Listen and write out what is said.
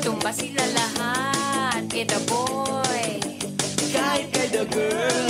Tumba sila lahat, kita boy. Kahit kada girl.